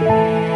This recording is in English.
Música